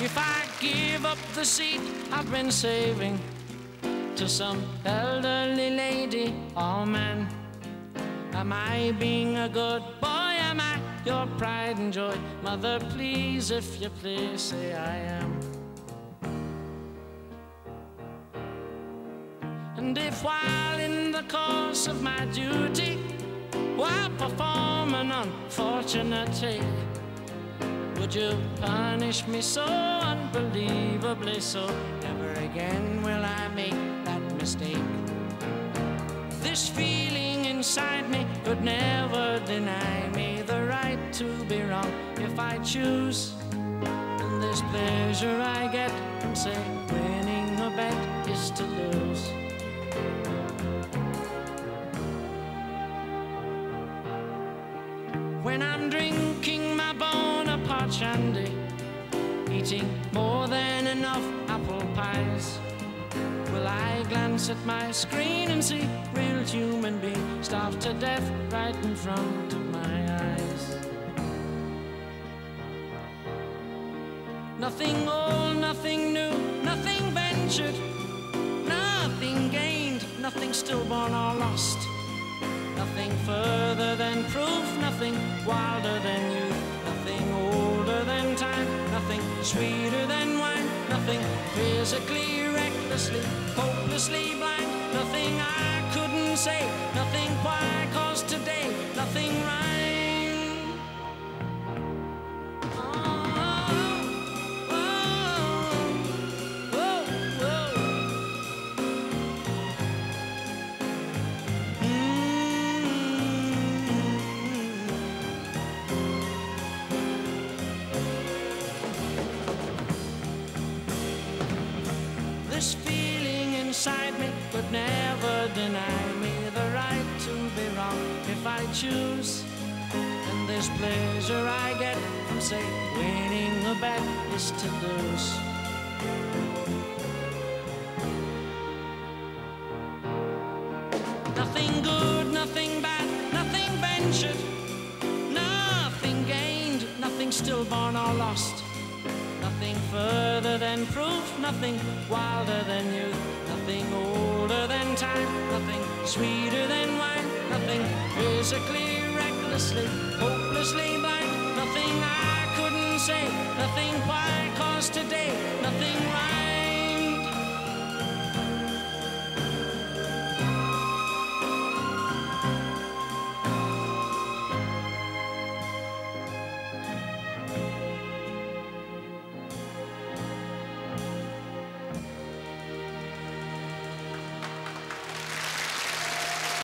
if I give up the seat I've been saving to some elderly lady or man? Am I being a good boy? Am I your pride and joy? Mother, please, if you please, say I am. And if while in the course of my duty, while perform an unfortunate take, would you punish me so unbelievably so? Never again will I make that mistake. This feeling inside me could never deny me the right to be wrong if I choose. And this pleasure I get from, say, winning a bet is to lose. When I'm drinking my Shandy, eating more than enough apple pies, will I glance at my screen and see real human beings starved to death right in front of my eyes? Nothing old, nothing new, nothing ventured, nothing gained, nothing stillborn or lost. Nothing further than proof, nothing wilder than youth, nothing sweeter than wine, nothing physically, recklessly, hopelessly blind, nothing I couldn't say, nothing why, cause today, could never deny me the right to be wrong if I choose. And this pleasure I get from, say, winning a bet is to lose. Further than proof, nothing. Wilder than youth, nothing. Older than time, nothing. Sweeter than wine, nothing. Physically, recklessly, hopelessly blind, nothing I couldn't say, nothing why, cause today.